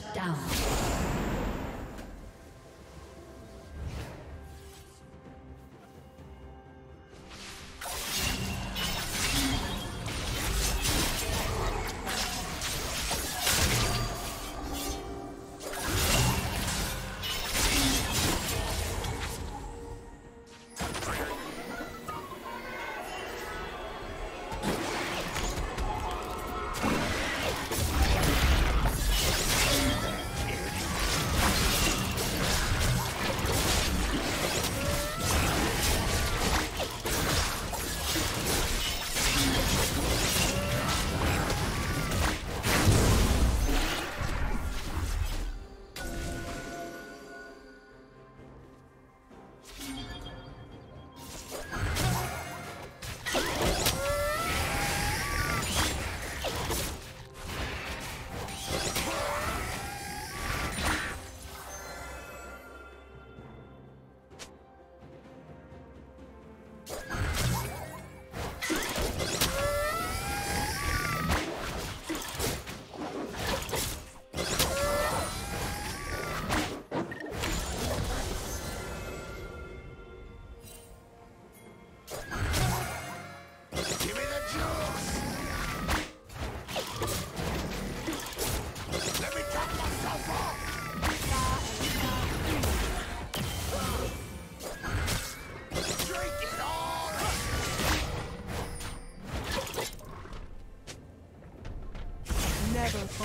Shut down. 해야 될거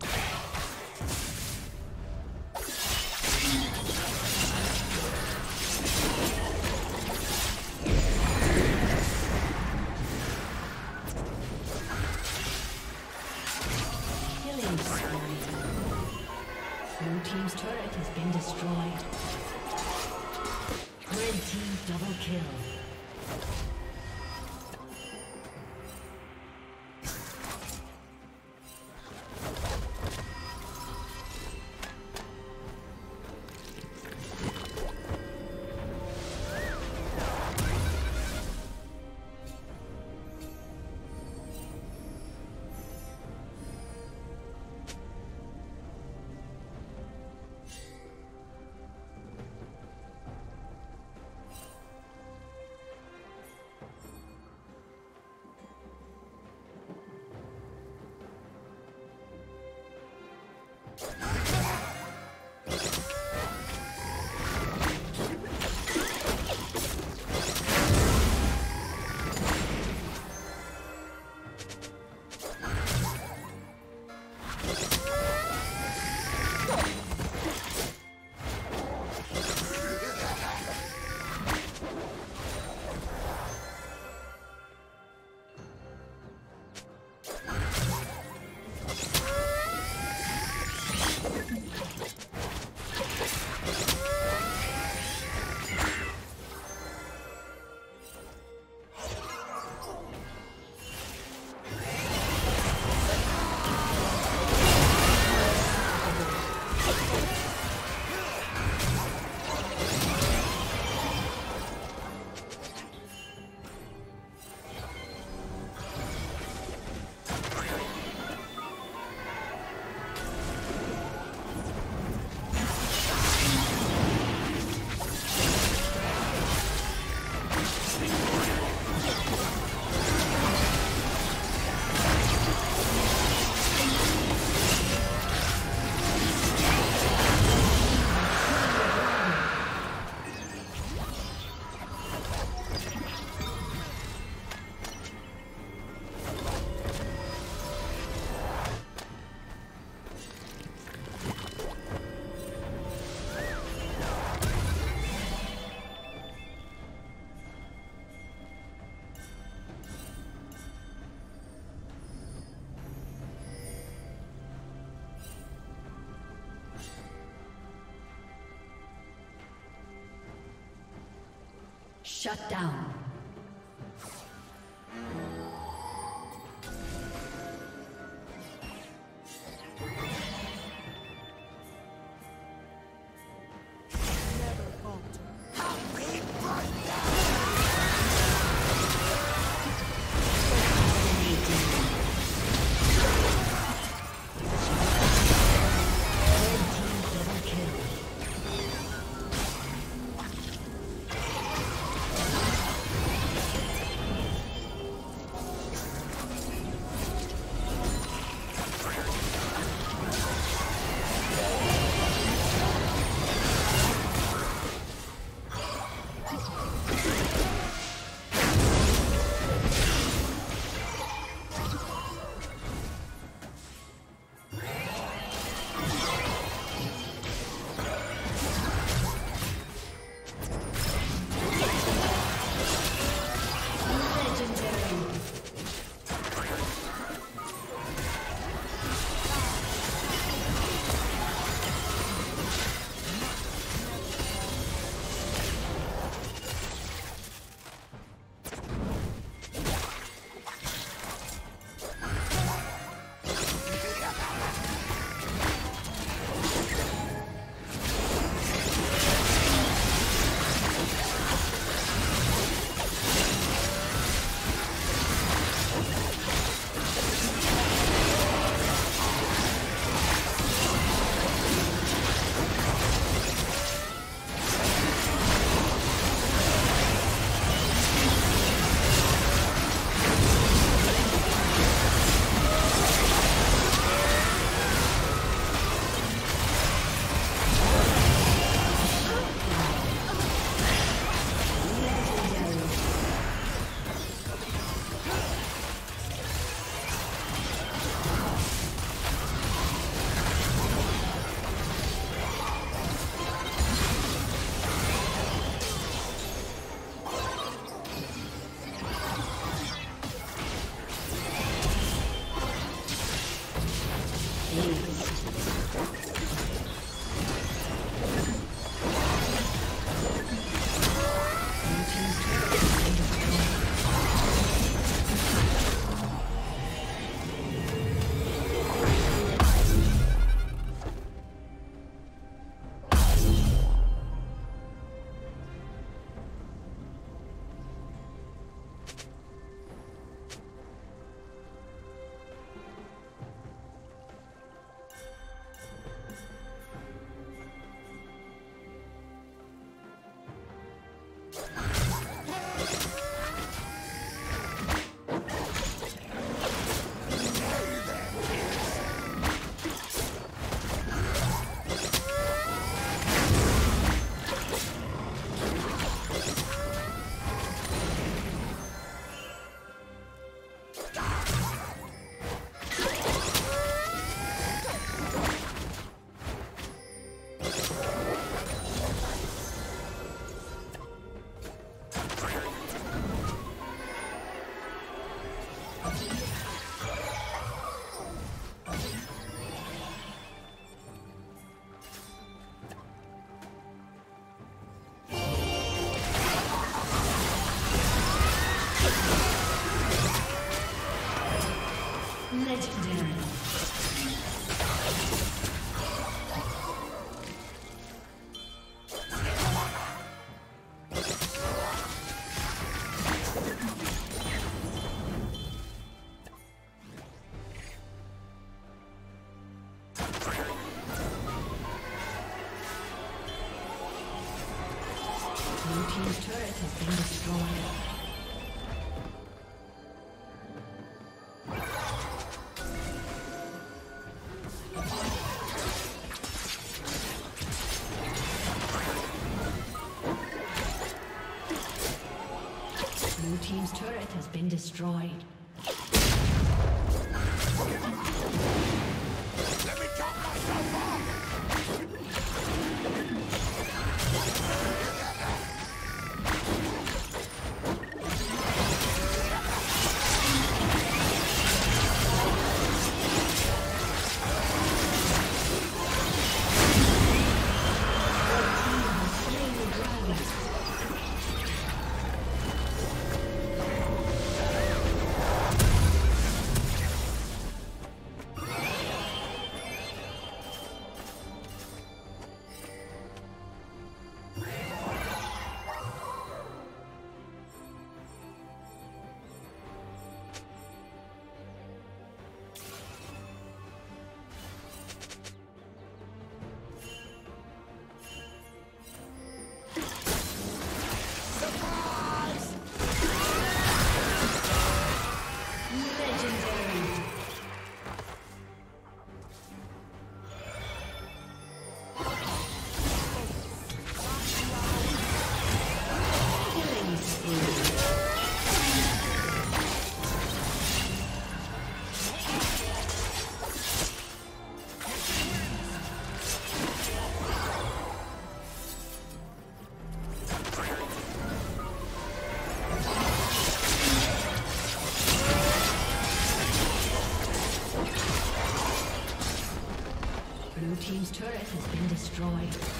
Shut down. Been destroyed. Destroyed.